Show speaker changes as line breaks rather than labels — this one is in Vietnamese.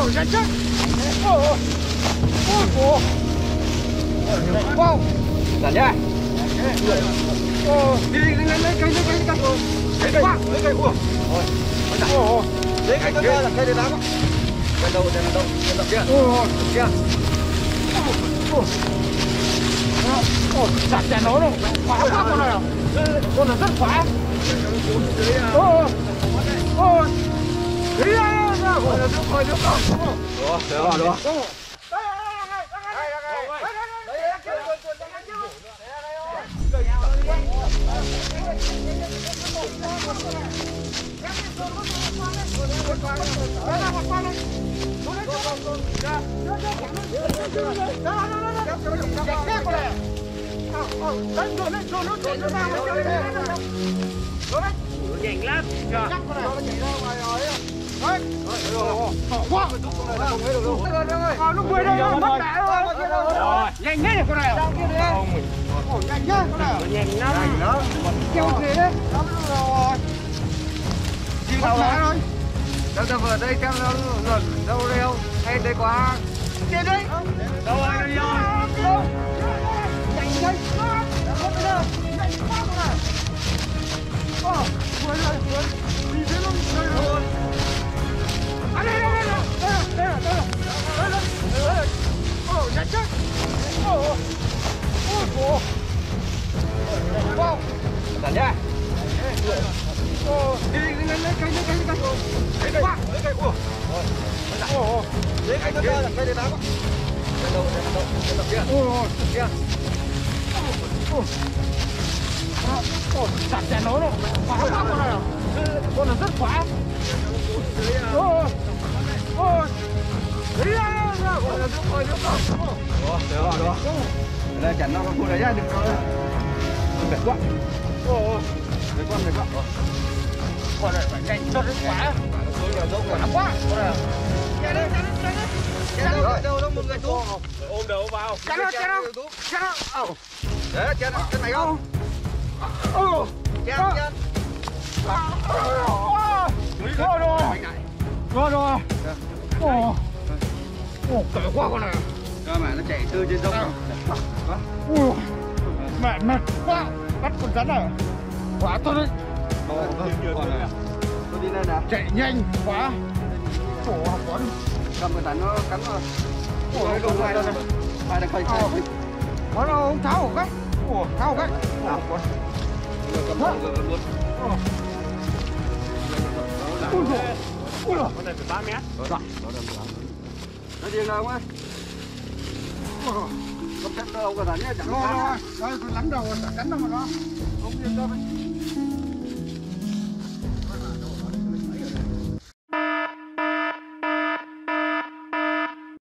Ồ, nhanh chết. Ồ, ôi bố. Wow.
Dần nhá.
Ồ, đi đi lên lên cây lên cây lên cây.
Lấy cây, lấy cây cua. Rồi.
Ồ,
Lấy cây nó ra là cây để đá. Cây đâu, cây đâu, cây đâu kia.
ồ,
Kia.
ồ, chặt chẽ nó rồi. Khóa quá con này à? Con này rất khóa. Ồ, ồ. Đi ra ra. Ồ, nó nước khỏi nước không.
Đó, được rồi, được rồi.
Nhanh lắm. Quá. À, đây rồi, mất đẻ rồi. Nhanh nhất con này. Nhanh nhá con này. Nhanh lắm. Kêu thế đấy? rồi.
Chim
Mất
đâu rồi?
rồi.
Đâu đâu vừa đây xem nó rồi đâu đâu hay đây quá.
Trên đây. Ôi,
nhá.
Đi đi lên lên cây lên cây lên cây.
Lấy cây, lấy cây. Rồi. Lấy cây nó ra là cây để đá. Đâu, đâu, đâu kia.
Chặt chẽ nó rồi. Quá con này? Con này rất khóa.
Đó, được rồi, được rồi. Đây chẳng nó có cua này nhá, đừng có. Mệt quá.
Ồ, ồ.
Quá, quá. Rồi.
Con này phải nhanh cho nó khóa.
Rồi,
quá. Chạy đi chạy đi chạy đây. Chạy.
Đâu, đâu, một người tú.
ôm đầu vào
Chạy đâu, chạy đâu. Chạy đâu. Ồ.
Đấy, chân, chân này không?
Ồ.
Chân, chân.
Rồi rồi. Rồi rồi. Ồ. Ồ, cởi quá con này.
Cơ mà nó chạy từ trên rồi.
Ui, mẹ mệt quá. Bắt con rắn này. Quá tôi đấy.
Còn này. Tôi đi lên nào.
Chạy nhanh quá. Quá đi.
Cầm cái rắn nó cắn vào.
Ủa,
Ôi,
không phải đâu.
Phải là cây
Ờ.
cây.
Nó đâu không tháo một cái. Ủa, tháo một cái.
Nào.
Ủa,
Rồi, cầm rồi, rồi,
Ủa. Ui dồi. Ui dồi.
con này phải 3 mét
rồi. Nó đi nào quá.
Ủa.
Không chắc đâu có rắn nhá, chẳng
Rồi rồi. Đây, con rắn đầu, rắn đầu mà nó. Không yên đâu đấy.